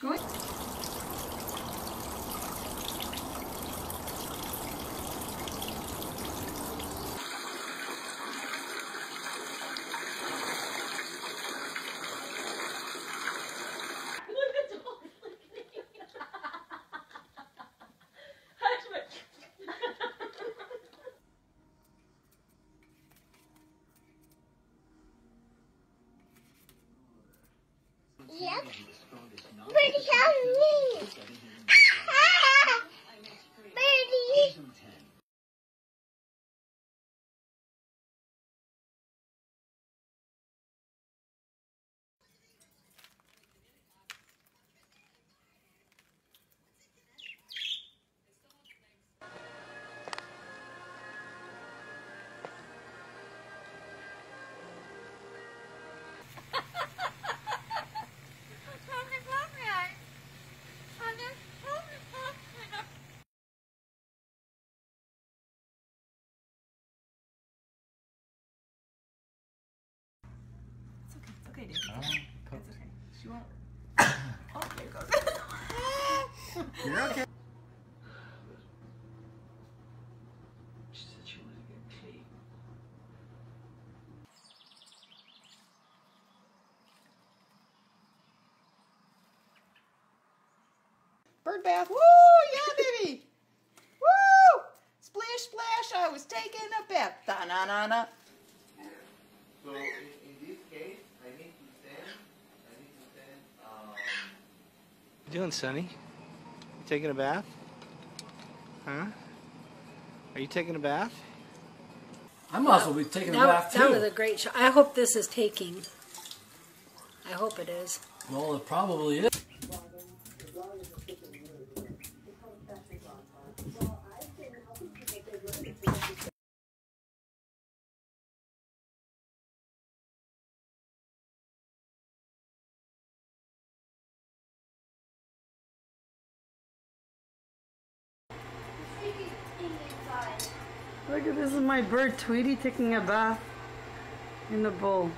Good. Birdie, help me. You're okay. She said she wanted to get clean. Bird bath. Woo! Yeah, baby. Woo! Splish, splash. I was taking a bath. Da na na na. So in, in this case, I need to send, I need to send, um, you doing, Sonny? You taking a bath? Huh? Are you taking a bath? I must well be taking a That, bath that was a great shot. I hope this is taking. I hope it is. Well, it probably is. Look at this is my bird Tweety taking a bath in the bowl.